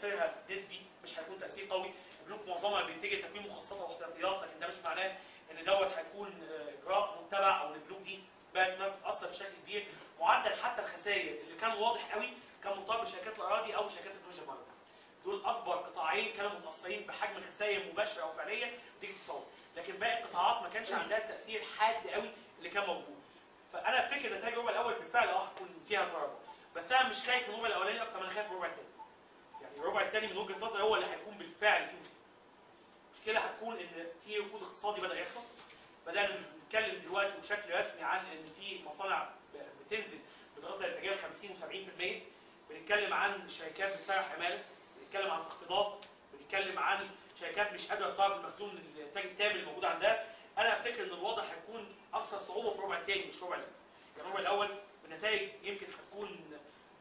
تأثيرها نسبي مش هيكون تأثير قوي. البنوك معظمها بيتجه تكوين مخصصه واحتياطيات لكن ده مش معناه إن دوت هيكون آه، إجراء متبع أو البنوك دي بقت بتاثر بشكل كبير. معدل حتى الخسائر اللي كان واضح قوي كان مرتبط بشركات الأراضي أو شركات التكنولوجيا الماليه دول أكبر قطاعين كانوا متأثرين بحجم خسائر مباشرة أو فعلية تيجي تصور. لكن باقي القطاعات ما كانش عندها التاثير حاد قوي اللي كان موجود. فأنا افتكر نتائج الربع الأول بالفعل آه هتكون فيها تراجع بس أنا مش خايف من الربع الأولاني أكتر ما أنا خايف من الربع الثاني الربع الثاني من وجهة نظري هو اللي هيكون بالفعل فيه مشكلة. المشكلة هتكون إن في ركود اقتصادي بدأ يحصل. بدأنا نتكلم دلوقتي بشكل رسمي عن إن في مصانع بتنزل بدرجه الانتاجيه 50 و70% بنتكلم عن شركات بتسرح عماله بنتكلم عن تخفيضات. بنتكلم عن شركات مش قادرة تصرف المخزون الإنتاج التام اللي موجود عندها. أنا أفتكر إن الوضع هيكون أكثر صعوبة في الربع الثاني مش الربع الأول يعني الربع الأول. النتائج يمكن هتكون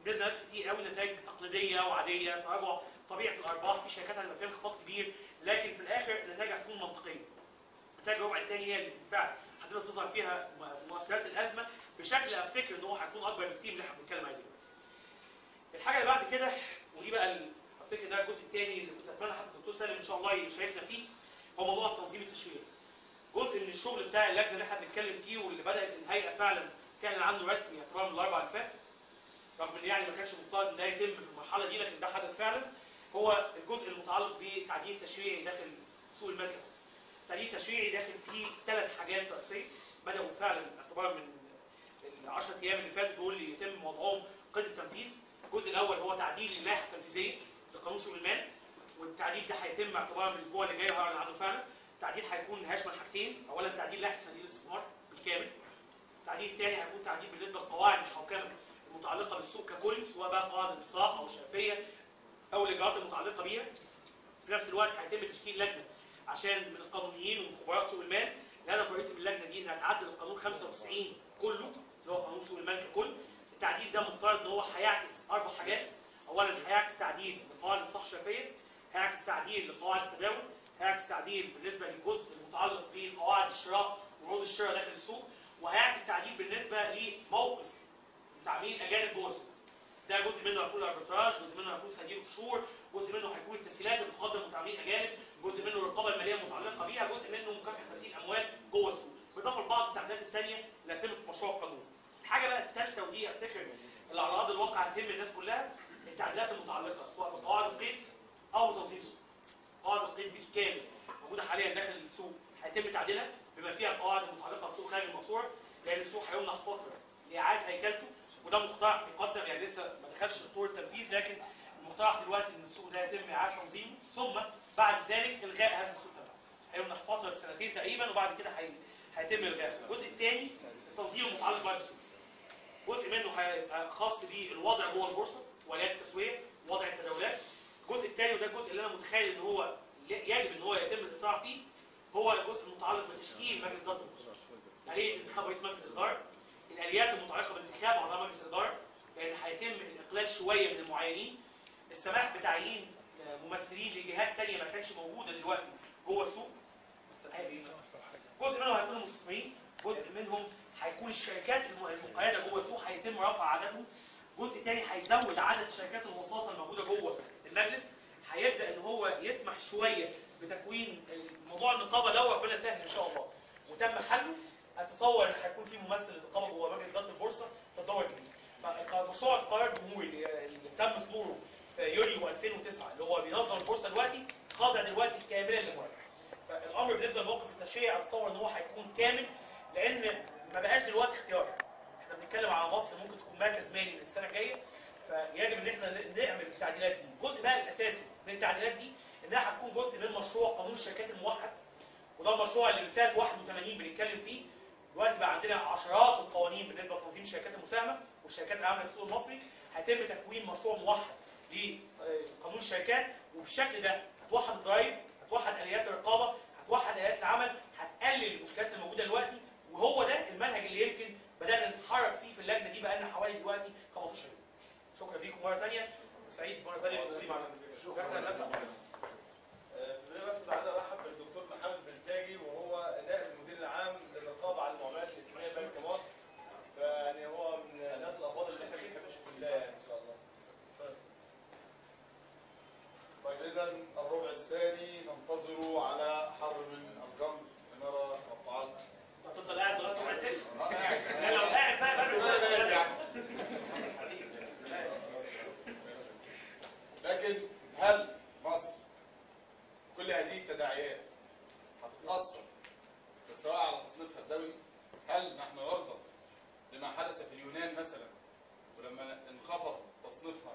بالنسبة لناس كتير قوي نتائج تقليدية وعادية تراجع طبيعي في الأرباح في شركات هتبقى فيها انخفاض كبير لكن في الآخر النتائج هتكون منطقية نتائج الربع الثاني هي اللي بالفعل هتبدا تظهر فيها مؤثرات الأزمة بشكل أفتكر إن هو هيكون أكبر بكتير من اللي إحنا بنتكلم عليه دلوقتي. الحاجة اللي بعد كده ودي بقى أفتكر ده الجزء الثاني اللي كنت أتمنى حتى الدكتور سالم إن شاء الله يشاركنا فيه هو موضوع التنظيم التشريعي. جزء من الشغل بتاع اللجنة اللي إحنا بنتكلم فيه واللي بدأت الهيئة فعلا كان عنده رسمي اعتبار من الأربع اللي فات رغم إن يعني ما كانش المفترض إن ده يتم في المرحلة دي لكن ده حدث فعلا. هو الجزء المتعلق بتعديل تشريعي داخل سوق الملكه. تعديل تشريعي داخل فيه ثلاث حاجات رئيسية بدأوا فعلا اعتبار من ال 10 أيام اللي فاتوا دول يتم وضعهم قيد التنفيذ. الجزء الأول هو تعديل اللائحه التنفيذية لقانون سوق المال والتعديل ده هيتم اعتبارا من الأسبوع اللي جاي وهعلن عنه فعلا. التعديل هيكون هيشمل حاجتين. اولا تعديل لائحه صناديق الاستثمار بالكامل التعديل الثاني هيكون تعديل بالنسبة لقواعد الحوكمة. المتعلقه بالسوق ككل سواء بقى قواعد الاصلاح أو الشفافية أو الإجراءات المتعلقة بيها. في نفس الوقت هيتم تشكيل لجنة عشان من القانونيين ومن خبراء سوق المال. الهدف الرئيسي من اللجنة دي إنها تعدل القانون 95 كله اللي هو قانون سوق المال ككل. التعديل ده مفترض إن هو هيعكس أربع حاجات. اولا هيعكس تعديل لقواعد الاصلاح الشفافيه هيعكس تعديل لقواعد التداول هيعكس تعديل بالنسبة للجزء المتعلق بقواعد الشراء وعروض الشراء داخل السوق وهيعكس تعديل بالنسبة لموقف تعميل أجانب جوه ده جزء منه هيكون الأربيتراج جزء منه هيكون صناديق أوفشور جزء منه هيكون التسهيلات اللي بتقدم متعاملين أجانب جزء منه الرقابة المالية المتعلقة بيها جزء منه مكافحة غسيل أموال جوه السوق. بالاضافه لبعض التعديلات الثانية اللي هتتم في مشروع القانون. الحاجة بقى الثالثه ودي أفتكر اللي على ارض الواقع هتهم الناس كلها التعديلات المتعلقة سواء بقواعد القيد أو السوق. قواعد القيد بالكامل موجودة حاليا داخل السوق. هيتم تعديلها بما فيها القواعد المتعلقة بالسوق خارج الماسوره لأن السوق هيمنح فترة لإعادة هيكلته وده مقترح بيقدم يعني لسه ما دخلش في طور التنفيذ لكن المقترح دلوقتي إن السوق ده يتم اعاده تنظيمه ثم بعد ذلك إلغاء هذا السوق تماما. هيمنح فتره سنتين تقريبا وبعد كده هي- هيتم إلغاء الجزء الثاني التنظيم المتعلق بالسوق جزء منه خاص بالوضع جوه البورصة واليات التسوية وضع التداولات. الجزء الثاني وده الجزء اللي أنا متخيل إن هو يجب إن هو يتم الاسراع فيه هو الجزء المتعلق بتشكيل مجلس اداره البورصة. آلية إنتخاب رئيس مجلس الإدارة. الآليات المتعلقة بانتخاب أعضاء مجلس الإدارة لأن هيتم الإقلال شوية من المعينين السماح بتعيين آه، ممثلين لجهات تانية ما كانش موجودة دلوقتي جوه السوق. جزء منهم هيكونوا مستثمرين جزء منهم هيكون الشركات الم- المقيدة جوه السوق هيتم رفع عددهم. جزء تاني هيزود عدد الشركات الوساطة الموجودة جوه المجلس. هيبدأ إن هو يسمح شوية بتكوين موضوع النقابة لو ربنا سهل إن شاء الله. وتم حله. أتصور إن هيكون في ممثل للنقابه جوه مجلس إدارة البورصة في الدور الجديد. فمشروع القرار الجمهوري اللي تم صدوره في يوليو 2009 اللي هو بينظم البورصة دلوقتي خاضع دلوقتي كاملا للمراجعه. فالأمر بالنسبة لموقف التشريع أتصور إن هو هيكون كامل لأن ما بقاش دلوقتي اختيار. إحنا بنتكلم على مصر ممكن تكون مركز مالي من السنة الجاية فيجب إن إحنا نعمل التعديلات دي. الجزء بقى الأساسي من التعديلات دي إنها هتكون جزء من مشروع قانون الشركات الموحد وده المشروع اللي من سنه 81 بنتكلم فيه دلوقتي بقى عندنا عشرات القوانين بالنسبة لتنظيم الشركات المساهمه والشركات العامله في السوق المصري هيتم تكوين مشروع موحد لقانون الشركات وبالشكل ده هتوحد الضرائب هتوحد اليات الرقابه هتوحد اليات العمل هتقلل المشكلات الموجوده دلوقتي وهو ده المنهج اللي يمكن بدانا نتحرك فيه في اللجنه دي بقى لنا حوالي دلوقتي 15 يوم شكرا ليكم مره ثانية سعيد مره ثانية بوجودي معاكم شكرا للاسف بس عايز ارحب الثاني ننتظر على حر من الجمر. لنرى رفعات هتفضل قاعد لغاية ما أنا قاعد. لو قاعد بقى لكن هل مصر كل هذه التداعيات هتتأثر سواء على تصنيفها الدولي؟ هل نحن نرضى لما حدث في اليونان مثلا ولما انخفض تصنيفها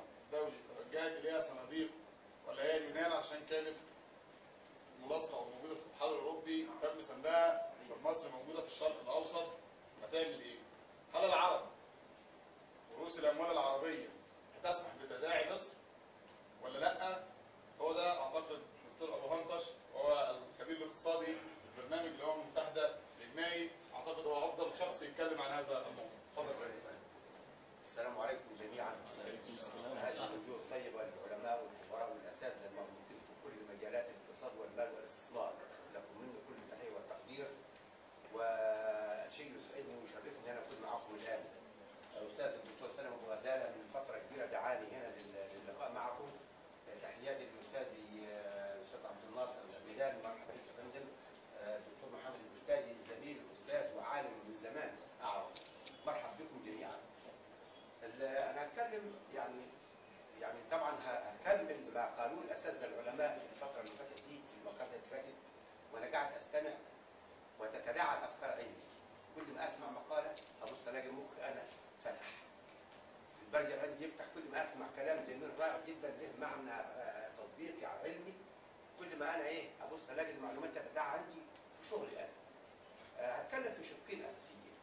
شقين أساسيين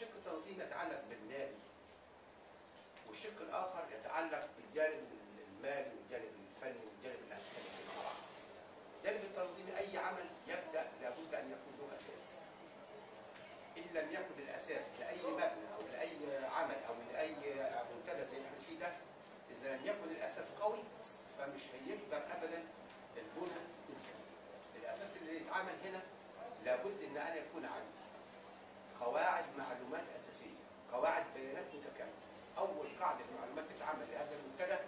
شق التنظيم يتعلق بالنادي والشق الآخر يتعلق بالجانب المالي والجانب الفني والجانب بعض. الجانب التنظيمي أي عمل يبدأ لابد أن يكون له أساس. إن لم يكن الاساس لأي مبنى أو لأي عمل أو لأي منتدى زي اللي إحنا فيه ده إذا لم يكن الأساس قوي فمش هيقدر ابدا البنى سليم. الأساس اللي يتعمل هنا لابد إن أنا يكون عندي قواعد معلومات اساسيه، قواعد بيانات متكامله. اول قاعدة معلومات تتعمل لهذا المنتدى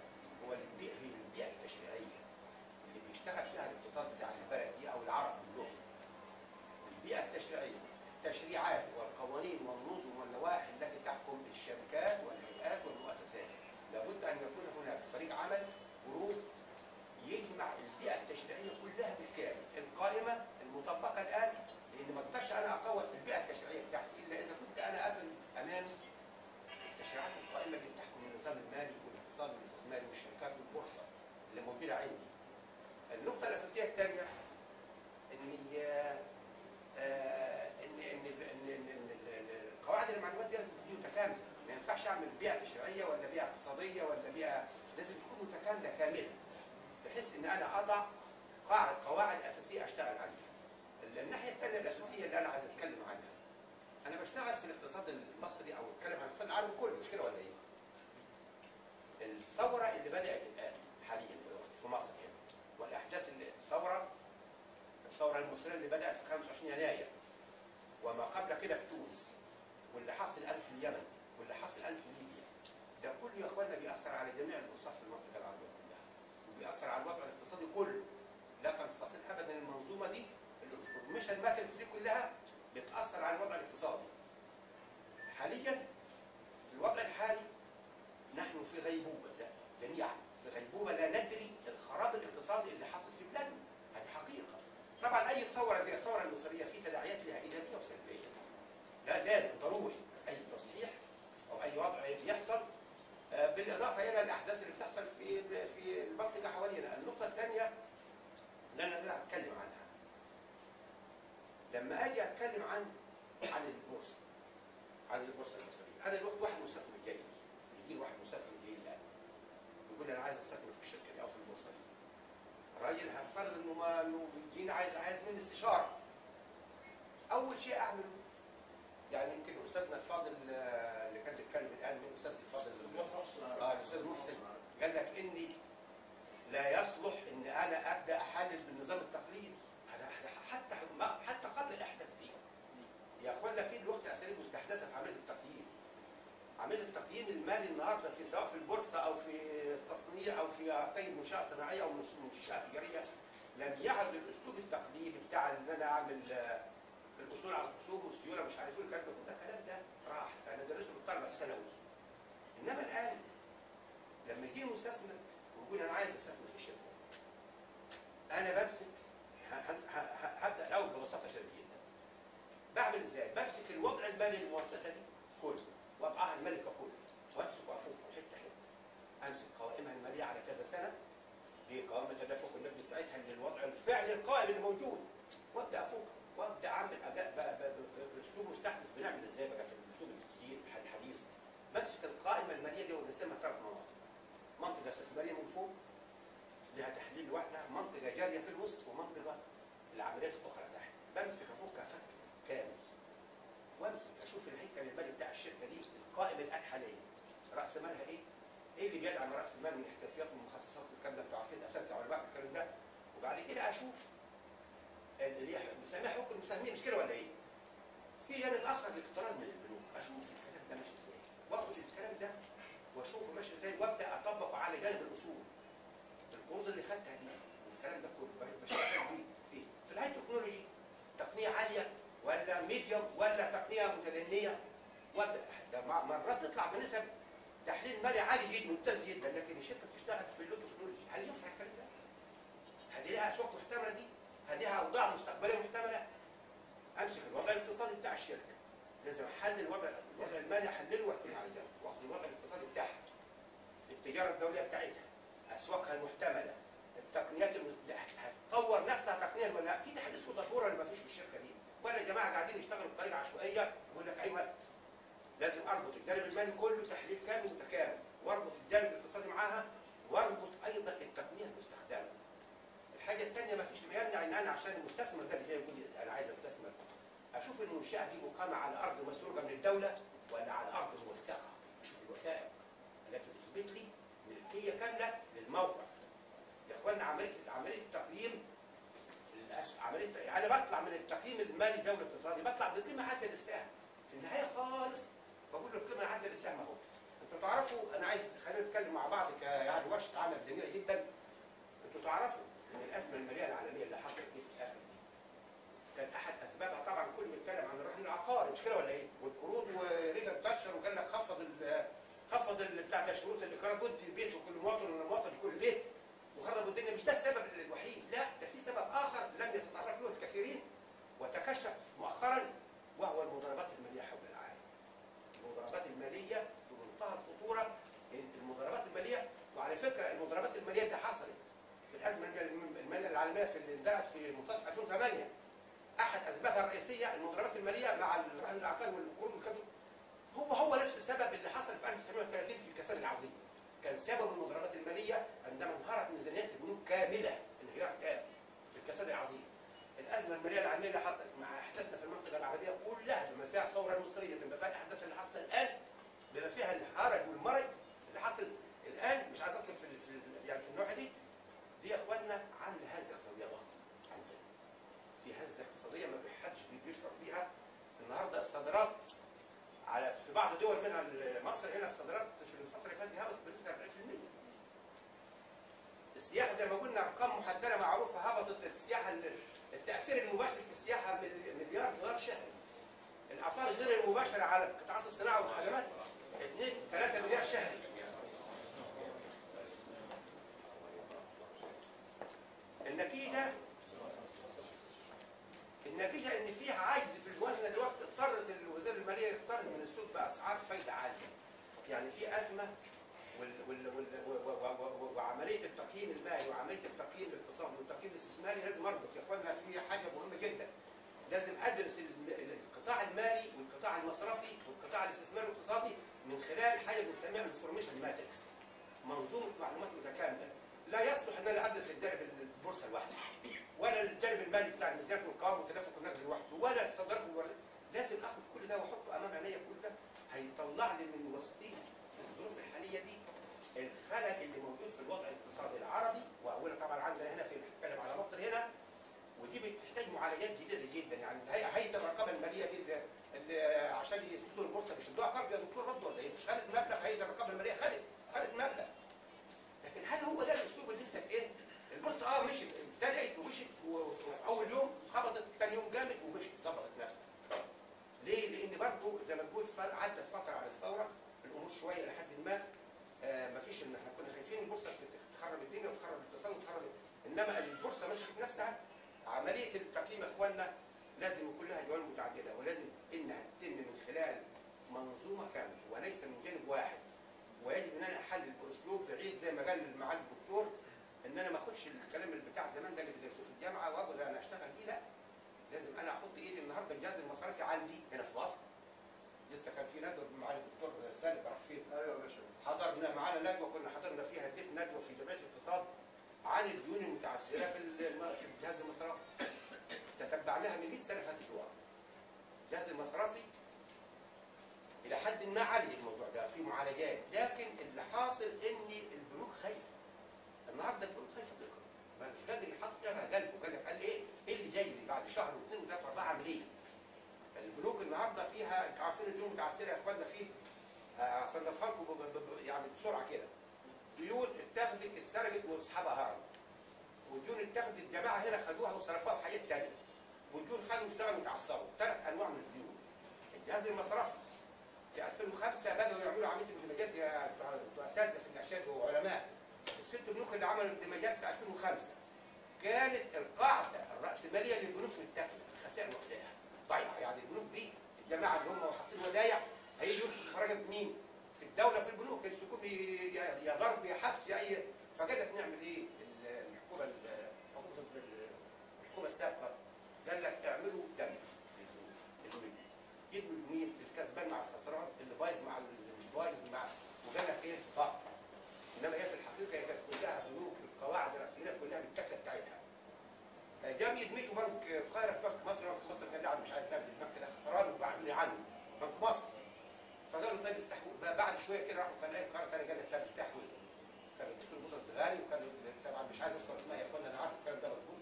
هو البيئه هي البيئه التشريعيه اللي بيشتغل فيها الاقتصاد بتاع البلد دي أو العرب كلهم. البيئه التشريعيه التشريعات والقوانين والنظم واللوائح التي تحكم الشركات والهيئات والمؤسسات لابد ان يكون هناك فريق عمل جروب يجمع البيئه التشريعيه كلها بالكامل القائمه المطبقه الان لأن ما أقدرش أنا اطور في البيئه التشريعيه بتاعتي الا اذا كنت أنا قافل امامي التشريعات القائمه اللي بتحكم النظام المالي والاقتصاد والاستثماري والشركات والبورصه اللي موجوده عندي. النقطه الاساسيه الثانية ان آه، ان ان ان ان إن ال- قواعد المعلومات دي لازم تكون متكامله، ما ينفعش اعمل بيئه تشريعيه ولا بيئه اقتصاديه ولا بيئه لازم تكون متكامله كامله بحيث ان أنا أضع قاعدة قواعد أساسية أشتغل عليها. ال- الناحية الثانية الأساسية اللي أنا عايز أتكلم عنها أنا بشتغل في الاقتصاد المصري أو أتكلم عن الاقتصاد العالمي كله مش كده ولا إيه؟ الثورة اللي بدأت الآن حاليا في مصر هنا والأحداث اللي الثوره الثورة المصرية اللي بدأت في 25 يناير وما قبل كده في تونس واللي حصل الان في اليمن واللي حصل الان في ليبيا ده كله يا اخوانا بيأثر على جميع الاوصاف في المنطقة العربيه كلها وبيأثر على الوضع الاقتصادي كله لا تنفصل ابدا المنظومه دي ال information matrix دي كلها بتأثر على الوضع الاقتصادي. حاليا في الوضع الحالي نحن في غيبوبة جميعا. في غيبوبة لا ندري الخراب الاقتصادي اللي حصل في بلادنا. هذه حقيقة. طبعا أي ثورة زي الثورة المصرية في تداعيات لها إيجابية وسلبية لا لازم ضروري أي تصليح أو أي وضع يحصل آه، بالإضافة إلى الأحداث اللي بتحصل في في المنطقة حوالينا النقطة الثانية اللي أنا نازل أتكلم عنها لما أجي أتكلم عن عن البورصة عن البورصة المصرية أنا الوقت واحد مستثمر جاي يجي لي واحد مستثمر جاي لي الآن يقول لي أنا عايز أستثمر في الشركة دي أو في البورصة دي الراجل هفترض إنه ما إنه بيجيني عايز استشارة أول شيء أعمله يعني يمكن أستاذنا الفاضل آه، اللي كان بيتكلم الآن من أستاذ الفاضل آه الاستاذ محسن قال لك إني لا يصلح إن أنا أبدأ أحلل بالنظام التقليدي. أنا حتى حتى قبل الأحداث دي. يا اخوانا في دلوقتي أساليب مستحدثة في عملية التقييم. عملية التقييم المالي النهارده في سواء في البورصة أو في التصنيع أو في قيد منشأة صناعية أو منشأة تجارية لم يعد الاسلوب التقليدي بتاع إن أنا أعمل آه، الأصول على الخصوم والسيولة مش عارف إيه الكلام ده. كله الكلام ده راح. أنا درسه بالطلبه في ثانوي. إنما الآن لما يجي مستثمر بيقول أنا عايز أستثمر في الشركة أنا بمسك هبدأ الأول ببساطه شديده بعمل إزاي؟ بمسك الوضع المالي للمؤسسه دي كله وضعها المالي ككل وامسك وافكه حتة حتة امسك قوائمها الماليه على كذا سنه بقوائم التدفق النقدي بتاعتها الفعلي القائم اللي موجود وابدأ أفك وابدأ أعمل ب- بأسلوب مستحدث بنعمل إزاي بقى في الأسلوب الجديد الحديث. بمسك القائمة الماليه دي ونقسمها ثلاث مناطق منطقة استثماريه من فوق لها تحليل لوحدها منطقة جارية في الوسط ومنطقة العمليات الأخرى تحت. بمسك افكها فك كامل. وأمسك أشوف الهيكل المالي بتاع الشركة دي القائمة الان حاليا رأس مالها إيه؟ إيه اللي بيدعم رأس المال من احتياطيات ومخصصات والكلام ده أنتوا عارفين اساتذه علماء في الكلام ده وبعد كده أشوف اللي هي بنسميها حقوق المساهمين مش كده ولا إيه؟ في جانب اخر الاقتراض من البنوك أشوف الكلام ده ماشي إزاي وأخد الكلام ده وأشوفه ماشي إزاي وأبدأ أطبقه على جانب الأصول القروض اللي خدتها دي والكلام ده كله بشتغل بيه فيه في ال high technology تقنية عالية ولا medium ولا تقنية متدنية وابدا ده مرات تطلع بنسب تحليل مالي عالي جدا ممتاز جدا لكن الشركة بتشتغل في ال low technology هل ينفع الكلام ده؟ هل لها اسواق محتملة دي؟ هل لها أوضاع مستقبلية محتملة؟ أمسك الوضع الاقتصادي بتاع الشركة. لازم أحلل الوضع الوضع المالي أحلله على ذلك واخد الوضع الاقتصادي بتاعها التجارة الدولية بتاعتها أسواقها المحتملة التقنيات المس- هتطور نفسها تقنيا ولا لأ؟ في تحديث وتطوير ولا ما فيش في الشركة دي. ولا يا جماعة قاعدين يشتغلوا بطريقة عشوائية يقول لك أيوه. لازم أربط الجانب المالي كله تحليل كامل متكامل وأربط الجانب الاقتصادي معاها وأربط أيضا التقنية الحاجة الثانية ما فيش يمنع ان أنا عشان المستثمر ده اللي جاي يقول لي أنا عايز أستثمر. أشوف المنشاه دي مقامة على أرض مسروقه من الدولة ولا على أرض موثقة؟ أشوف الوثائق. التي تثبت لي ملكية كاملة للموقع. يا اخوانا عملية عملية التقييم عملية أنا بطلع من التقييم المالي الدولي الاقتصادي بطلع بقيمة عادلة للسهم. في النهاية خالص بقول له القيمه العادله للسهم أهو. أنتوا تعرفوا أنا عايز خلينا نتكلم مع بعض يعني ورشة عمل جميلة جدا. أنتوا تعرفوا ان الازمه المالية العالمية اللي حصلت دي في الآخر دي كان أحد أسبابها طبعا كل بيتكلم عن الرهن العقاري مش كده ولا إيه؟ والقروض ورجع انتشر وقال لك خفض خفض ال- بتاع ده شروط الاقراض ودي بيت وكل مواطن ولا مواطن لكل بيت وخربوا الدنيا مش ده السبب الوحيد لا ده في سبب آخر لم يتطرق له الكثيرين وتكشف مؤخرا وهو المضاربات المالية حول العالم. المضاربات المالية في منتهى الخطورة المضاربات المالية وعلى فكرة المضاربات المالية اللي حصلت في الأزمة الماليه العالمية في اللي اندلعت في منتصف 2008 أحد اسبابها الرئيسية المضاربات المالية مع الرهن العقاري والقروض والكذب هو هو نفس السبب اللي حصل في 1930 في الكساد العظيم. كان سبب المضاربات المالية عندما انهارت ميزانيات البنوك كاملة. انهيار تام في الكساد العظيم. الأزمة المالية العالمية اللي حصلت مع إحداثنا في المنطقة العربية كلها بما فيها الثورة المصرية بما فيها الأحداث اللي حصلت الآن بما فيها الهرج والمرج اللي حصل الآن. مش عايز أدخل في يعني في النوع دي. دي يا إخواننا عامله هزه اقتصاديه ضخمه عندنا في هزه اقتصاديه ما حدش بيشعر بيها النهارده الصادرات على في بعض دول منها مصر هنا الصادرات في الفترة اللي فاتت هبطت بنسبة 40% السياحة زي ما قلنا أرقام محددة معروفة هبطت السياحة ال- التأثير المباشر في السياحة مل- مليار دولار شهري. الآثار غير المباشرة على قطاعات الصناعة والخدمات 2 3 مليار شهري النتيجه النتيجه ان فيها عجز في الموازنه دلوقتي اضطرت الوزير الماليه يقترض من السوق باسعار فايده عاليه. يعني في ازمه وال وال وال و- و- و- و- وعمليه التقييم المالي وعمليه التقييم الاقتصادي والتقييم الاستثماري لازم اربط يا اخوانا في حاجة مهمه جدا. لازم ادرس ال- ال- القطاع المالي والقطاع المصرفي والقطاع الاستثماري والاقتصادي من خلال حاجة بنسميها ال information matrix. منظومه معلومات متكامله. لا يصلح ان أنا ادرس الجانب البورصه لوحده ولا الجانب المالي بتاع الميزانيه والقوائم والتدفق النقدي لوحده ولا الصادرات والواردات لازم آخد كل ده وأحطه أمام عينيا كل ده. هيطلع لي من وسطي في الظروف الحالية دي الخلل اللي موجود في الوضع الاقتصادي العربي. واولا طبعا عندنا هنا في بنتكلم على مصر هنا ودي بتحتاج معالجات جديدة جدا يعني. هي- هيئة الرقابة المالية دي اللي, عشان يثبتوا البورصة مش ادوها قرض يا دكتور رد ولا إيه؟ مش خدت مبلغ هيئة الرقابة المالية خدت خدت مبلغ. لكن هل هو ده الاسلوب اللي انت إيه؟ البورصه آه مشت ابتدت ومشت و- وفي اول يوم خبطت ثاني يوم جامد ومشت ظبطت نفسها. ليه؟ لأن برضه زي ما تقول ف- عدت فتره على الثوره الأمور شوية لحد ما آه مفيش ان إحنا كنا خايفين البورصه تت- تخرب التنظيم يا اخوانا لازم يكون لها جوانب متعدده ولازم انها تتم من خلال منظومه كامله وليس من جانب واحد ويجب ان أنا احلل باسلوب بعيد زي ما قال معالي الدكتور ان أنا ما اخدش الكلام اللي بتاع زمان ده اللي بيدرسوه في الجامعة واقعد أنا اشتغل بيه لا لازم أنا أحط ايدي النهارده الجهاز المصرفي عندي هنا في مصر لسه كان في ندوه معالي الدكتور سالم راح فين أيوه يا باشا حضرنا معانا ندوه كنا حضرنا فيها اديت ندوه في جمعيه الاقتصاد عن الديون المتعثره في الم- في الجهاز المصرفي تتبعناها من 100 سنه فاتت ورا الجهاز المصرفي إلى حد ما عالج الموضوع ده في معالجات لكن اللي حاصل ان البنوك خايفه النهارده البنوك خايفه تقرا ما مش قادر يحط على قلبه قال لك قال إيه إيه اللي جاي لي بعد شهر واثنين وثلاثه واربعه اعمل إيه؟ البنوك النهارده فيها أنتوا عارفين الديون المتعثره يا اخوانا في اصنفها لكم ب- ب- ب- يعني بسرعة كده ديون اتاخدت اتسرقت واصحابها هربوا وديون اتاخدت جماعة هنا خدوها وصرفوها في حاجات تانيه اشتغلوا وتعثروا ثلاث أنواع من الديون الجهاز المصرفي. في 2005 بدأوا يعملوا عملية اندماجات يا اساتذه في الارشاد وعلماء. الست بنوك اللي عملوا اندماجات في 2005 كانت القاعدة الرأسمالية للبنوك متاكلة الخسائر واخداها ضايعه يعني البنوك دي الجماعة اللي هم حاطين ودايع هيجوا يمسكوا خرجت مين؟ في الدولة في البنوك. يمسكوهم ي- يا ضرب يا حبس يا أي. فقال لك نعمل إيه؟ ال- الحكومة ال- حكومه ال- الحكومة السابقه قال لك اعملوا دم للبنوك يدمجوا مين؟ الكسبان مع الخسران اللي بايظ مع اللي مش بايظ مع وقال لك إيه؟ ضغط انما هي في الحقيقة هي كانت كلها بنوك القواعد الراسماليه كلها بالتكله بتاعتها جام يدمجوا بنك القاهره في بنك مصر بنك مصر قال لي مش عايز نعمل البنك ده خسران وبعدني عنه. بنك مصر. فقالوا طيب بقى بعد شوية كده راحوا قال القاهره تاني قال لك طيب استحوذ كان الدكتور بطل الزغالي وكان طبعا مش عايز اذكر اسمها يا اخوانا أنا عارف الكلام ده مظبوط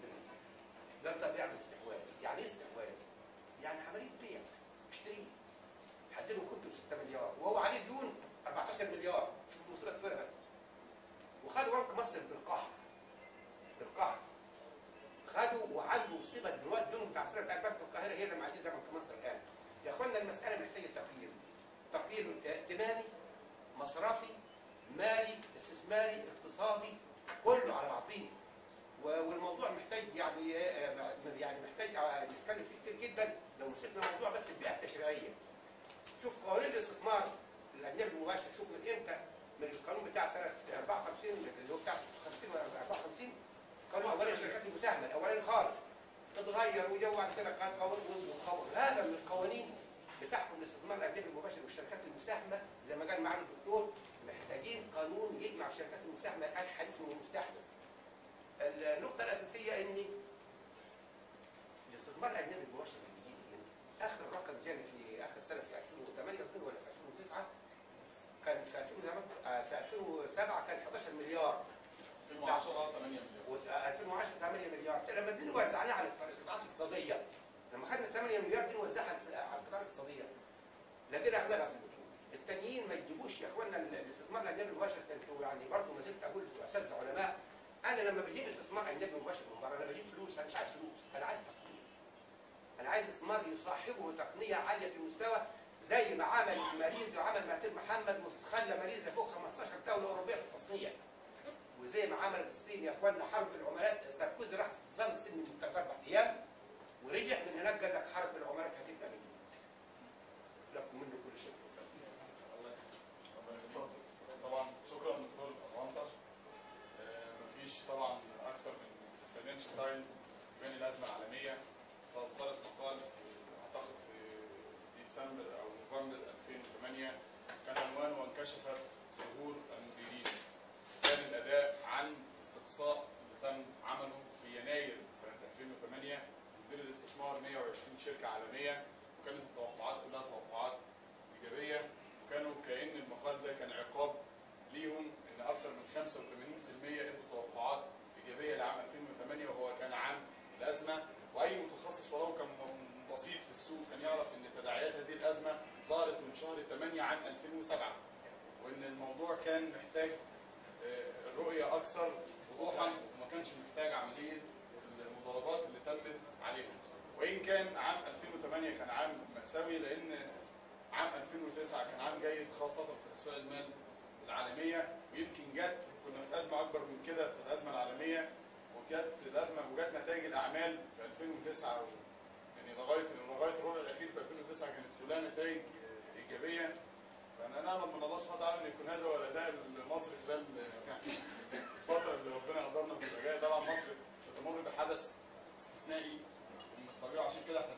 قال طب يعمل استحواذ يعني إيه استحواذ؟ يعني عمليه بيع اشتري حددوا كنتم 6 مليار وهو عليه ديون 14 مليار شوف المصيبه السوداء بس وخدوا بنك مصر بالقهر بالقهر خدوا وعنده مصيبه دلوقتي الديون المتعثره بتاعت بنك القاهره هي اللي معديه زي بنك مصر الان يا اخوانا المساله محتاجه تقييم تقييم ائتماني مصرفي مالي استثماري اقتصادي كله على بعضيه. والموضوع محتاج يعني آه، يعني محتاج آه، نتكلم فيه كتير جدا لو مسكنا موضوع بس البيئه التشريعيه شوف قوانين الاستثمار الاجنبي المباشر شوف من إمتى؟ من القانون بتاع سنة 54 اللي هو بتاع 56 ولا 54 قانون اولا الشركات المساهمه الاولاني خالص. اتغير وجو بعد كده كان قانون وقانون هذا من القوانين بتحكم الاستثمار الاجنبي المباشر والشركات المساهمة زي ما قال معالي الدكتور محتاجين قانون يجمع الشركات المساهمه الان حديث ومستحدث النقطة الأساسية ان الاستثمار الأجنبي المباشر اللي بيجي هنا آخر رقم جاني في آخر سنة في 2008 اظن ولا في 2009 كان في 2008 آه، في 2007 كان 11 مليار. 2010 8 مليون و2010 8 مليار. لما دي وزعناها على القطاعات الاقتصادية لما خدنا 8 مليار دي نوزعها على القطاعات الاقتصادية. لقينا اغلبها في التانيين ما يجيبوش يا إخوانا الاستثمار الأجنبي المباشر. يعني برضه ما زلت أقول أنتوا اساتذه علماء أنا لما بجيب استثمار اجنبي مباشر من بره أنا بجيب فلوس أنا مش عايز فلوس أنا عايز تقنية. أنا عايز استثمار يصاحبه تقنية عالية المستوى زي ما عمل ماليزيا وعمل معتمد محمد وخلى ماليزيا فوق 15 دولة أوروبية في التصنيع. وزي ما عملت الصين يا إخوانا حرب العملات ساركوزي راح زار الصين من ثلاث أربع أيام ورجع من هناك قال لك حرب العملات هتبقى من جديد لكم منه كل شيء طبعا شكرا دكتور أبو آه، مفيش طبعا أكثر من فاينانشال تايمز بين الأزمة العالمية. اصدرت مقال أعتقد في ديسمبر أو نوفمبر 2008 كان عنوانه وانكشفت ظهور المديرين. كان الأداء عن استقصاء اللي تم عمله في يناير سنة 2008 مدير الاستثمار 120 شركة عالمية. وكانت التوقعات كلها توقعات إيجابية. وكانوا كأن المقال ده كان عقاب ليهم إن أكثر من 85% إدوا توقعات ايجابيه لعام 2008 وهو كان عام الأزمة. وأي متخصص ولو كان بسيط في السوق كان يعرف إن تداعيات هذه الأزمة ظهرت من شهر 8 عام 2007 وإن الموضوع كان محتاج آه، رؤية أكثر وضوحا وما كانش محتاج عملية المضاربات اللي تمت عليهم. وإن كان عام 2008 كان عام مأساوي لأن عام 2009 كان عام جيد خاصة في أسواق المال العالمية ويمكن جت كنا في أزمة أكبر من كده في الأزمة العالمية وجت الأزمة وجت نتائج الأعمال في 2009 يعني لغايه لغاية الربع الأخير في 2009 كانت كلها نتائج إيجابية. فأنا نأمل من الله سبحانه وتعالى إن يكون هذا هو الاداء لمصر خلال الفترة اللي ربنا قدرنا في جاية طبعا مصر بتمر بحدث استثنائي من الطبيعة عشان كده إحنا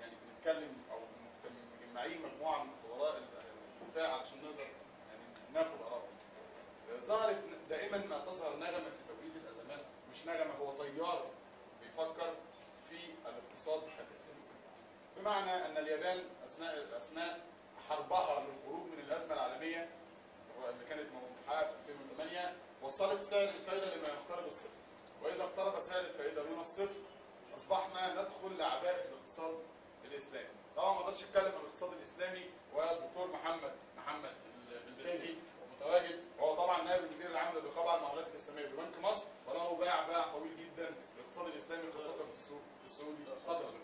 يعني بنتكلم أو مجمعين مجموعة من الخبراء الكفاء علشان نقدر ناخد آرائهم ظهرت دائما ما تظهر نغمة في توقيت الأزمات مش نغمة هو طيار بيفكر في الاقتصاد الإسلامي. بمعنى أن اليابان أثناء أثناء حربها للخروج من الأزمة العالمية اللي كانت محققة في 2008 وصلت سعر الفائدة لما يقترب الصفر. وإذا اقترب سعر الفائدة من الصفر أصبحنا ندخل لعباءة الاقتصاد الإسلامي. طبعا ما أقدرش أتكلم عن الاقتصاد الإسلامي والدكتور محمد محمد. الالهي ومتواجد. هو طبعا نائب المدير العام للرقابة على المعاملات الاسلاميه ببنك مصر وله باع باع طويل جدا للاقتصاد الإسلامي خاصة في السوق السعودي اتفضل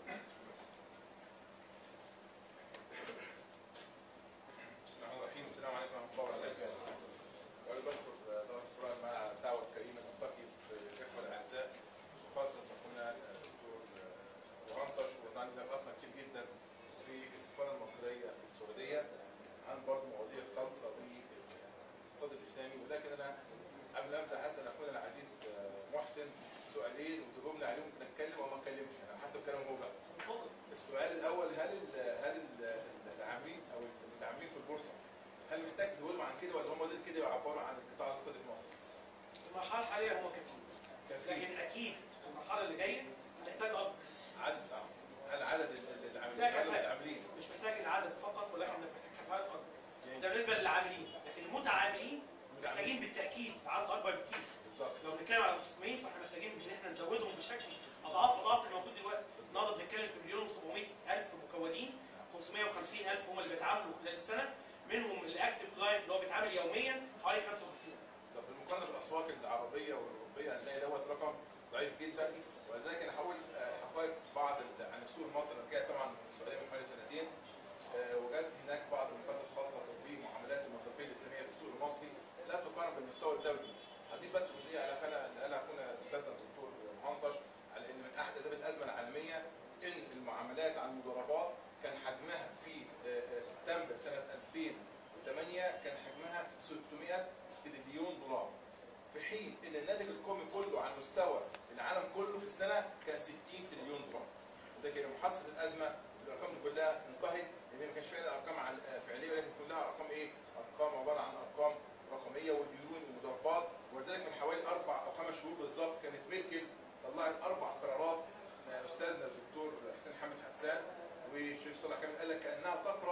tua prova.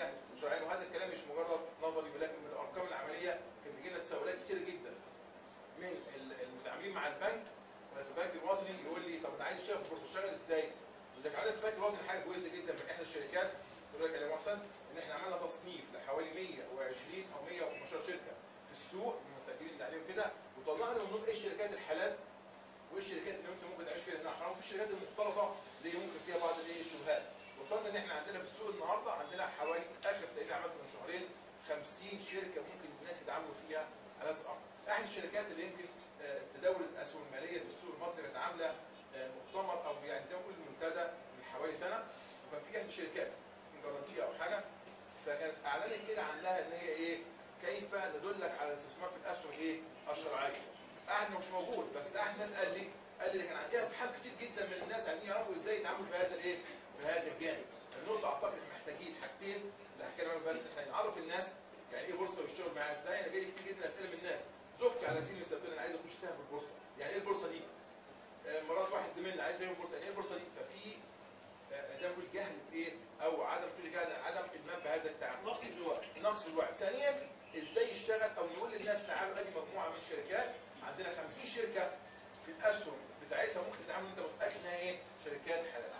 علميه وشرعيه وهذا الكلام مش مجرد نظري ولكن من الأرقام العملية كان بيجي لنا تساؤلات كتير جدا من المتعاملين مع البنك في البنك الوطني يقول لي طب أنا عايز اشتغل في اشتغل إزاي؟ إذا عارف في البنك الوطني حاجة كويسة جدا من إحدى الشركات يقول لك يا محسن إن إحنا عملنا تصنيف لحوالي 120 أو 115 شركة في السوق مسجلين اللي عليهم كده وطلعنا منهم إيه الشركات الحلال وإيه الشركات اللي أنت ممكن تعيش فيها لانها حرام وفي الشركات المختلطة اللي ممكن فيها بعض الإيه الشبهات وصلنا إن إحنا عندنا في السوق النهارده عندنا حوالي آخر تقريبا عملته من شهرين 50 شركة ممكن الناس يتعاملوا فيها على الامر. أحد الشركات اللي يمكن آه، تداول الأسهم المالية في السوق المصري كانت عاملة آه، مؤتمر أو يعني زي ما بنقول منتدى من حوالي سنة وكان في أحد الشركات جارانتيه أو حاجة فكانت أعلنت كده عنها إن هي إيه كيف ندلك على الاستثمار في الأسهم إيه الشرعية. أحد مش موجود بس أحد الناس قال لي قال لي كان عندي إسحاب كتير جدا من الناس عايزين يعرفوا إزاي يتعاملوا في هذا الإيه في هذا الجانب. النقطة أعتقد محتاجين حاجتين اللي هحكي لهم بس. إحنا نعرف الناس يعني إيه بورصة والشغل معاها إزاي. أنا جاي كتير جدا أسئلة من الناس. زوجتي على سبيل المثال أنا عايز أخش سهم في البورصة. يعني إيه البورصة دي؟ آه، مرات واحد زميلنا عايز يعمل بورصة. يعني إيه البورصة دي؟ ففي آه، زي ما بقول جهل بإيه؟ أو عدم تقول جهل عدم المام بهذا التعامل نقص الوقت نقص الوعي. ثانيا إزاي يشتغل أو نقول للناس تعالوا أدي مجموعة من الشركات عندنا 50 شركة في الأسهم بتاعتها. ممكن تعمل أنت متأكد إنها إيه؟ شركات حلال.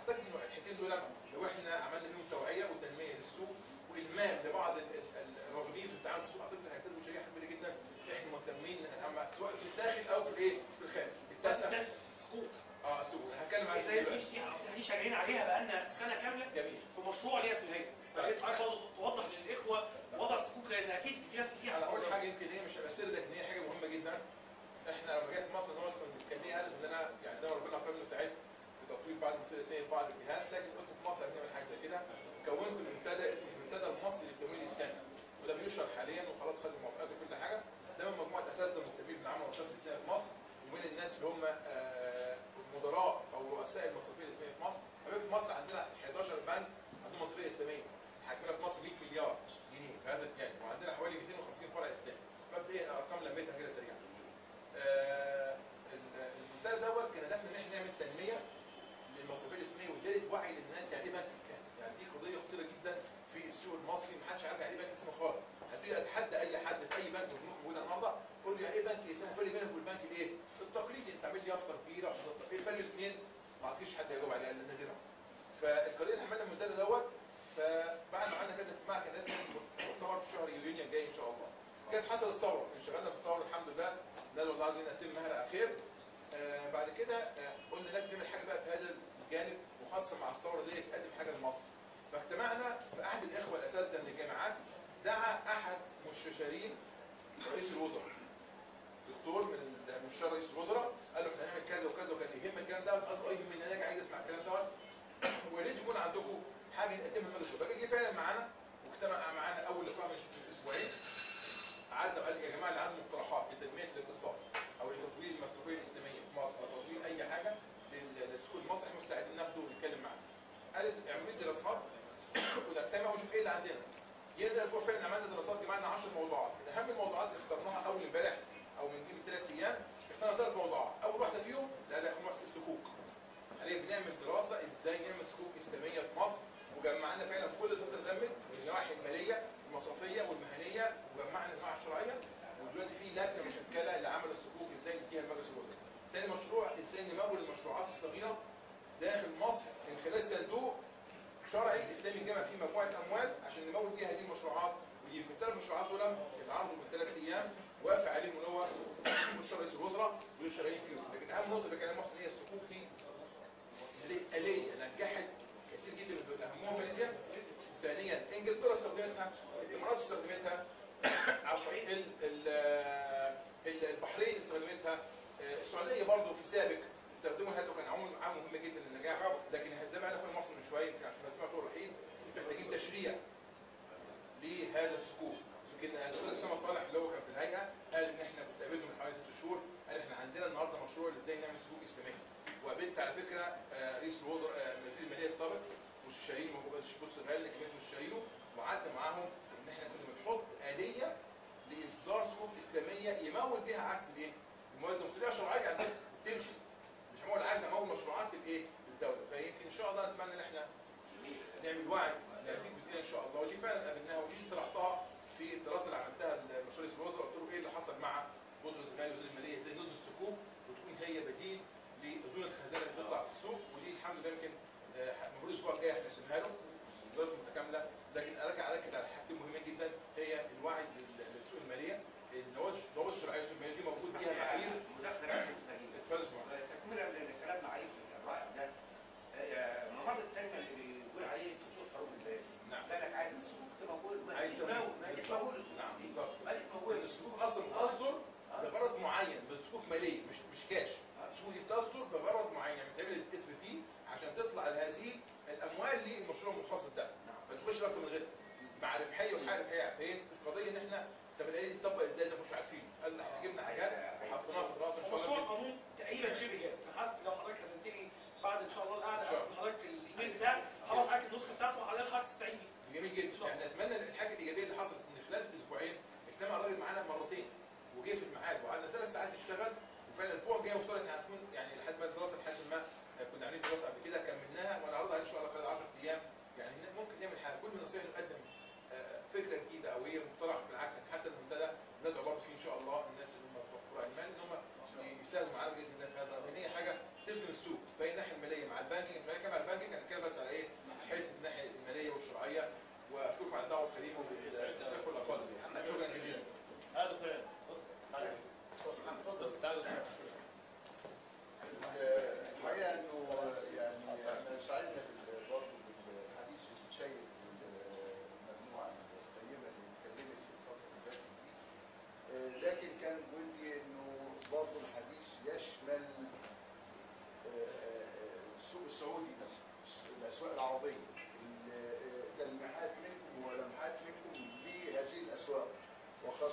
ان الحتتين دول لو إحنا عملنا بيهم توعية وتنمية للسوق وإلمام لبعض ال- ال- الراغبين في التعامل في السوق أعتقد ان هيكتسبوا شريحة كبيرة جدا. إحنا مهتمين إن سواء في الداخل أو في الإيه؟ في الخارج. التاسع ده سكوك آه السوق هتكلم عن السوق دي دي شغالين عليها بقالنا سنة كاملة جميل. في مشروع ليها في الهيئة. فلازم حضرتك برضه توضح للإخوة وضع الصكوك لأن أكيد في ناس كتير أنا أقول حاجة يمكن هي مش هبقى سر لكن هي حاجة مهمة جدا. إحنا لما جيت مصر نقعد كنت كان لي هدف إن أنا يعني ده ربنا اكرمني وساعدني في بعض في بعض الجهات لكن قلت في مصر عايزين نعمل حاجة زي كده. كونت منتدى اسمه المنتدى المصري للتمويل الإسلامي. وده بيشرح حاليا وخلاص خد الموافقات وكل حاجة. ده من مجموعة أساتذة مهتمين بالعمل والنشاط الاسلامي في مصر. ومن الناس اللي هم آه، مدراء أو رؤساء المصرفيه الإسلامية في مصر. في مصر عندنا 11 بنك عندهم مصرفيه إسلامية. حجمنا في مصر 100 مليار جنيه في هذا الجانب. وعندنا حوالي 250 فرع إسلامي. مبدئيا ارقام لميتها كده سريعا.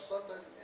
something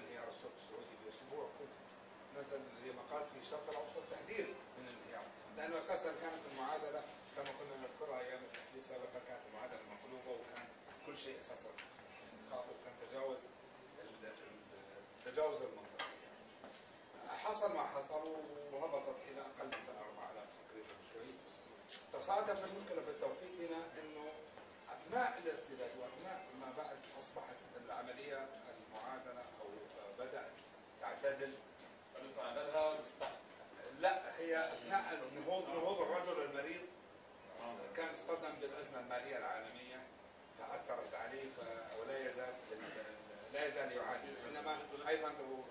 انهيار السوق السعودي باسبوع كله نزل لمقال في الشرق الأوسط تحذير من الانهيار لأنه أساسا كانت المعادلة كما كنا نذكرها أيام التحديث سابقا كانت المعادلة مقلوبة وكان كل شيء أساسا خاطئ كان تجاوز تجاوز المنطقة. حصل ما حصل وهبطت إلى أقل من 4000 تقريبا شوي. تصادف المشكلة في التوقيت هنا إنه أثناء الارتداد وأثناء يعتدل لا هي أثناء نهوض نهوض الرجل المريض كان اصطدم بالأزمة المالية العالمية فاثرت عليه ولا يزال لا يزال يعاني. إنما أيضا لو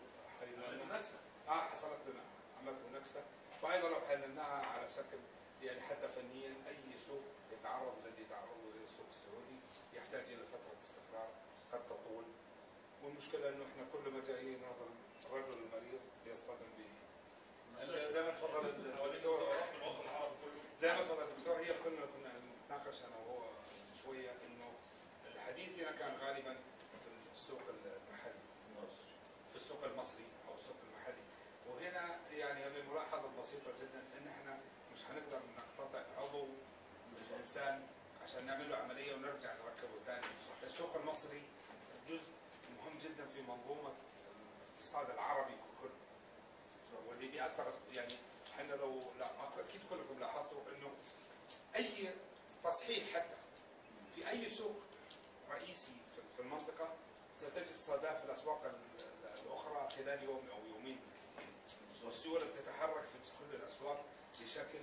آه حصلت لنا عملت له نكسة. وأيضا لو حللناها على شكل يعني حتى فنيا أي سوق يتعرض الذي يتعرض له السوق السعودي يحتاج إلى فترة استقرار قد تطول. والمشكلة إنه إحنا كل ما جايين نظرا الرجل المريض بيصطدم به زي ما اتفضل الدكتور زي ما اتفضل الدكتور هي كنا كنا نتناقش أنا وهو شوية إنه الحديث هنا كان غالبا في السوق المحلي. في السوق المصري أو السوق المحلي. وهنا يعني الملاحظة البسيطة جدا إن إحنا مش هنقدر نقتطع عضو الإنسان عشان نعمل له عملية ونرجع نركبه ثاني. السوق المصري جزء مهم جدا في منظومة اللي دي اثرت يعني إحنا لو لا أكيد كلكم لاحظتوا إنه أي تصحيح حتى في أي سوق رئيسي في المنطقة ستجد صدى في الاسواق الأخرى خلال يوم أو يومين والسيوله بتتحرك في كل الأسواق بشكل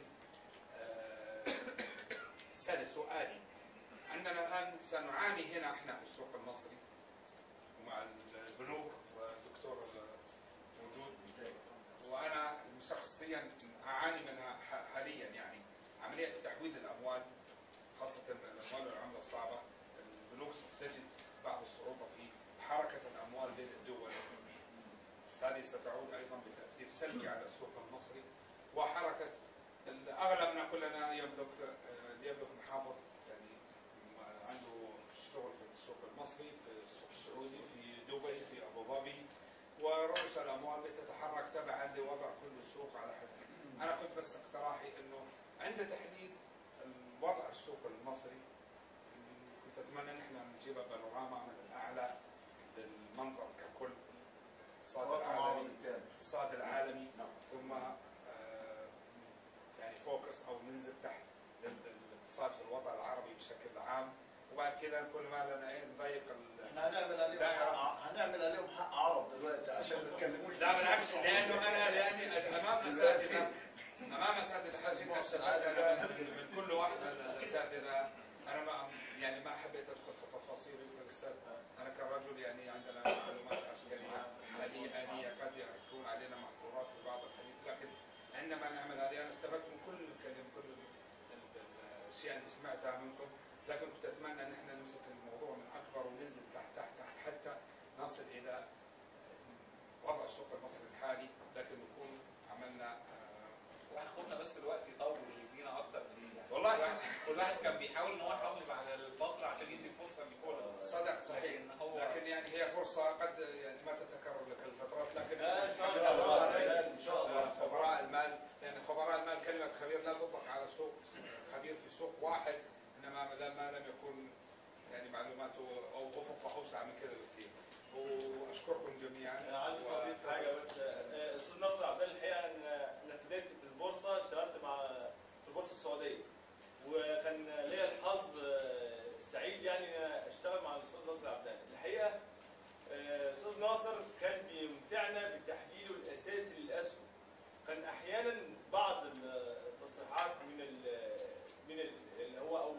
آه، سلس وآلي. عندنا الآن سنعاني هنا إحنا في السوق المصري ومع البنوك وأنا شخصيا أعاني منها حاليا يعني. عملية تحويل الأموال خاصة الأموال والعمله الصعبة البنوك تجد بعض الصعوبة في حركة الأموال بين الدول. هذه ستعود أيضا بتأثير سلبي على السوق المصري. وحركة أغلبنا كلنا يملك آه، يملك محافظ يعني عنده شغل في السوق المصري في السوق السعودي في دبي في أبو ظبي. ورؤوس الأموال بتتحرك تبعا لوضع كل سوق على حد أنا كنت بس اقتراحي إنه عند تحديد الوضع السوق المصري كنت أتمنى إن إحنا نجيب بانوراما من الأعلى للمنظر ككل الاقتصاد العالمي الاقتصاد العالمي ثم آه، يعني فوكس أو ننزل تحت لل- للاقتصاد في الوطن العربي بشكل عام وبعد كده كل ما لنا إيه نضيق ال- إحنا هنعمل عليهم. هنعمل عليهم حق عرب دلوقتي عشان ما يتكلموش لا بالعكس لأنه أنا لاني أمام اساتذه أمام اساتذه استفدت أنا من كل واحد من الأساتذة. أنا ما يعني ما حبيت أدخل في تفاصيل الأستاذ. أنا كرجل يعني عندنا معلومات عسكرية حاليه انيه قد يكون علينا محظورات في بعض الحديث. لكن عندما نعمل هذه أنا استفدت من كل الكلام كل ال- ال- الأشياء اللي سمعتها منكم. لكن كنت أتمنى أن إحنا نمسك الموضوع من أكبر وننزل تحت تحت تحت حتى نصل إلى وضع السوق المصري الحالي لكن نكون عملنا آه، وإحنا خفنا بس الوقت يطول بينا أكتر من يعني. والله. كل واحد- كل واحد كان بيحاول إن هو يحافظ على الفترة عشان يدي فرصة لكل صدق صحيح. لكن هو لكن يعني هي فرصة قد يعني ما تتكرر لك الفترات لكن لا، إن شاء الله. إن شاء الله. آه، خبراء المال. لأن خبراء المال كلمة خبير لا تطلق على سوق خبير في سوق واحد. انما لما لم يكن يعني معلوماته أو افقه أوسع من كذا بكثير وأشكركم جميعا. أنا عندي صديق حاجة بس. آه، أستاذ ناصر عبد الحقيقة إن أنا ابتديت في البورصة اشتغلت مع في البورصة السعودية. وكان ليا الحظ آه، السعيد يعني أشتغل مع الأستاذ ناصر عبد الحقيقة آه، أستاذ ناصر كان بيمتعنا بتحليله الاساسي للاسهم كان أحيانا بعض التصريحات من ال من ال- اللي هو أو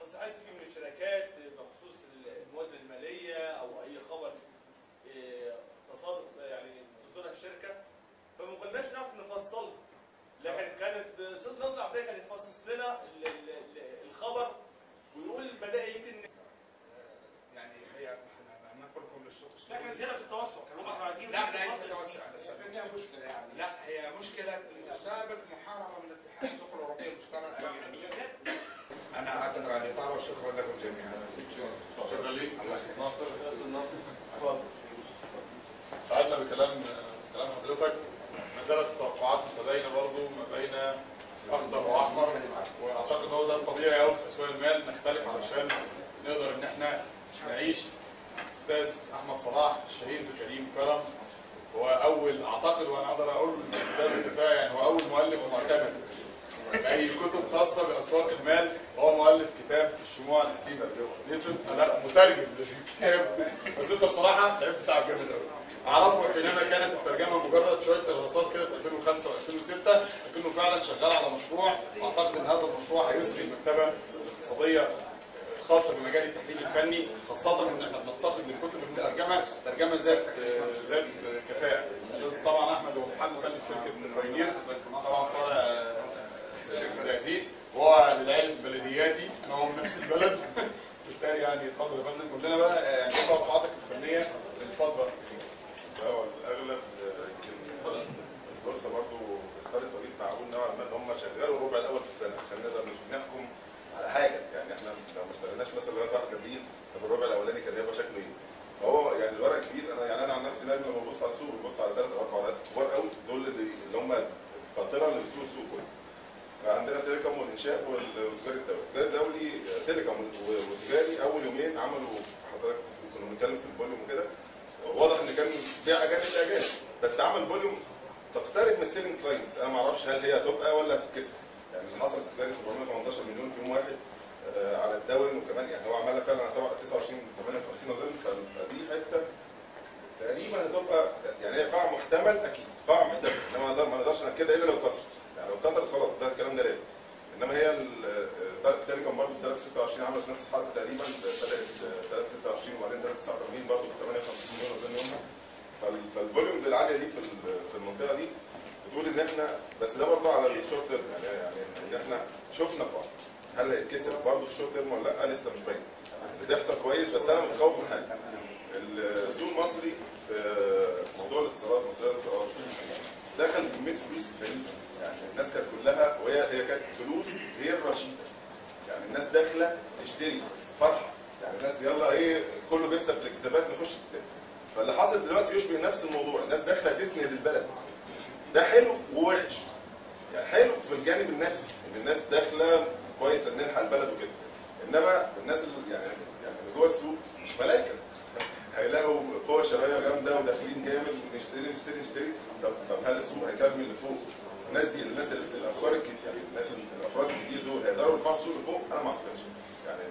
التصريحات تيجي من الشركات بخصوص الموازنه الماليه أو اي خبر إيه، تصادف يعني تصدرها الشركة فما كناش نعرف نفصلها لكن كانت أستاذ ناصر عبد الله كان يفصص لنا ال- ال- ال- الخبر ويقول بدا يمكن آه، يعني هي إحنا ننقل لكم للسوق ده كان السعودي زياده في التوسع كانوا هم عايزين لا ليس توسع ليس فيها مشكله يعني لا هي مشكلة انه سابق محاربة من اتحاد السوق الأوروبي المشترك أنا أعتذر عن الإطالة وشكرا لكم جميعا. شكرا ليك أستاذ ناصر أستاذ ناصر اتفضل ساعدنا بكلام كلام حضرتك ما زالت التوقعات متباينه برضه ما بين اخضر واحمر واعتقد هو ده الطبيعي قوي في اسواق المال نختلف علشان نقدر ان إحنا نعيش أستاذ احمد صلاح الشهير بكريم كرم. هو اول أعتقد وأنا أقدر أقول ده بالدفاع يعني هو أول مؤلف معتمد أي كتب خاصة بأسواق المال هو مؤلف كتاب الشموع لستيفن نيسون لا مترجم للكتاب بس أنت بصراحة تعبت تعب جامد قوي أعرفه حينما كانت الترجمة مجرد شوية إرهاصات كده في 2005 و2006 لكنه فعلا شغال على مشروع. أعتقد إن هذا المشروع هيثري المكتبة الاقتصادية الخاصه بمجال التحليل الفني خاصة إن إحنا بنفتقد للكتب المترجمه ترجمة ذات ذات كفاءة. الأستاذ طبعا أحمد هو محلل فني في شركة بايونير طبعا فرع شركة زقازيق وهو للعلم بلدياتي أنا هو من نفس البلد. بالتالي يعني اتفضل يا فندم قول لنا بقى يعني إيه توقعاتك الفنية للفترة الاغلب يمكن البورصة برضو اختارت طريق معقول نوعا ما ان هم شغالوا الربع الأول في السنة عشان نقدر نحكم على حاجة يعني إحنا لو ما اشتغلناش مثلا لغايه 1 ابريل طب الربع الأولاني كان هيبقى شكله إيه؟ فهو يعني الورق كبير أنا يعني أنا عن نفسي دايما لما ببص على السوق ببص على ثلاث أربع ورقات كبار قوي دول اللي اللي هم القاطره اللي بتسوق السوق كله. فعندنا تيليكوم والإنشاء والتجاري الدولي، التجاري الدولي تيليكوم والتجاري أول يومين عملوا حضرتك كنا بنتكلم في ال volume وكده واضح إن كان بيع أجانب لأجانب بس عمل volume تقترب من ال selling climax أنا ما أعرفش هل هي هتبقى ولا هتتكسر يعني حصل تجاري 718 مليون في يوم واحد آه، على ال down وكمان يعني هو عملها فعلا على 7 29 58 اظن فدي حتة تقريبا هتبقى يعني هي قاع محتمل أكيد قاع محتمل إنما ما نقدر- ما نقدرش نأكدها إلا لو كسرت. يعني لو كسرت خلاص ده الكلام ده لازم. إنما هي التليكوم برضه في 326 عملت نفس الحركة تقريبا بدأت 326 وبعدين 389 برضه ب 58 مليون اظن يومها. فال- فال volumes العالية دي في في المنطقة دي بتقول إن إحنا بس ده برضه على ال short term يعني يعني إن إحنا شفنا بعض هل هيتكسر برضه في ال short term ولا لأ؟ لسه مش باين. بيحصل كويس بس أنا متخوف من حاجة. السوق المصري في موضوع الاتصالات مصرية الاتصالات دخل كميه فلوس غريبه يعني الناس كانت كلها وهي هي كانت فلوس غير رشيدة. يعني الناس داخلة تشتري فرحه يعني الناس يلا إيه كله بيكسب في الكتابات نخش كتاب فاللي حاصل دلوقتي يشبه نفس الموضوع. الناس داخلة تسند البلد ده حلو ووحش. يعني حلو في الجانب النفسي إن الناس داخلة كويس إن نلحق البلد وكده. إنما الناس اللي يعني يعني جوه السوق مش ملايكة. هيلاقوا قوة شرائية جامدة وداخلين جامد نشتري نشتري نشتري. طب طب هل السوق هيكمل لفوق؟ الناس دي الناس اللي في الأفكار يعني الناس الأفراد الكتير دول هيقدروا يرفعوا السوق لفوق؟ أنا ما أعتقدش. يعني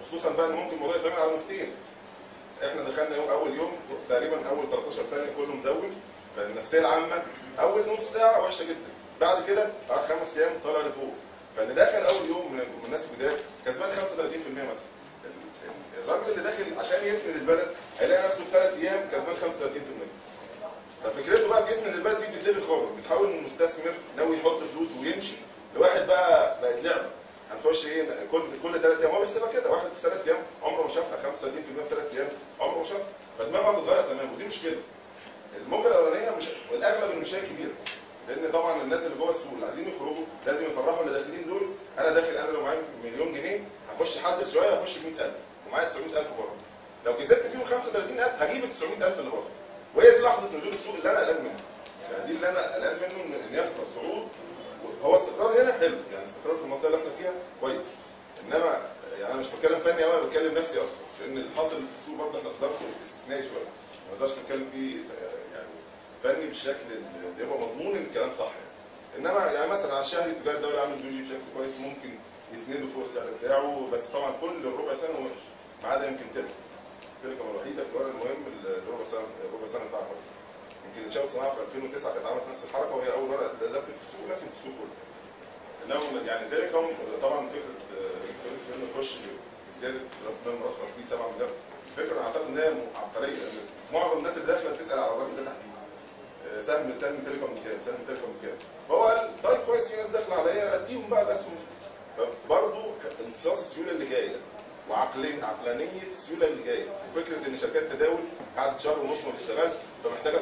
وخصوصا بقى إن ممكن الموضوع يتعمل على نقطتين. إحنا دخلنا يوم أول يوم تقريبا أول 13 ثانية كله مدون فالنفسية العامة أول نص ساعة وحشة جدا. بعد كده بعد خمس أيام طالع لفوق. فاللي دخل أول يوم من الناس الجداد كسبان 35% مثلا. ال- ال- الراجل اللي داخل عشان يسند البلد هيلاقي نفسه في ثلاث أيام كسبان 35% ففكرته بقى في يسند البلد دي بتتلغي خالص بتحول من مستثمر ناوي يحط فلوس ويمشي لواحد بقى بقت لعبة. هنخش إيه؟ كل كل ثلاث أيام. هو بيحسبها كده. واحد في ثلاث أيام عمره ما شافها. 35% في ثلاث أيام عمره ما شافها. فدماغه هتتغير تماما. ودي مشكلة. الموجة الأولانية مش والأغلب المشاكل كبيرة. لأن طبعا الناس اللي جوه السوق اللي عايزين يخرجوا لازم يفرحوا اللي داخلين دول. أنا داخل أنا لو معايا مليون جنيه هخش حاسب شوية هخش ب 100000 ومعايا 900000 بره لو كسبت فيهم 35000 هجيب ال 900000 اللي بره. وهي دي لحظة نزول السوق اللي أنا قلقان منها. يعني دي اللي أنا قلقان منه إن يحصل صعود هو استقرار هنا حلو. يعني استقرار في المنطقة اللي إحنا فيها كويس. انما يعني أنا مش بتكلم فني قوي أنا بتكلم نفسي أكتر. لأن الحاصل في السوق برضه إحنا في ظرف استثنائي شوية. ما نقدرش نتكلم فيه يعني فني بالشكل اللي يبقى مضمون إن الكلام صح يعني. إنما يعني مثلا على الشهري التجاري الدولي عامل doji بشكل كويس ممكن يسندوا فوق السعر بتاعه بس طبعا كل الربع سنة وحش. ما عدا يمكن تليكوم. تليكوم الوحيده في الورق المهم الربع سنة الربع سنة بتاعها كويس. يمكن الانشاء والصناعه في 2009 كانت عملت نفس الحركة وهي أول ورقه لفت في السوق لفت السوق كله. انما يعني تيليكوم طبعا فكرة ساويرس إنه يخش بزيادة رأس مال مرخص بيه 7 مليار. الفكرة أعتقد ان هي عبقرية لأن معظم الناس اللي داخلة بتسأل على الراجل ده تحديدا. آه، سهم تيليكوم بكام سهم تيليكوم بكام فهو قال طيب كويس في ناس داخلة عليا أديهم بقى الأسهم. فبرضه امتصاص السيولة اللي جاية وعقلين عقلانية السيولة اللي جاية. وفكرة إن شركات تداول قعدت شهر ونص ما بتشتغلش فمحتاجة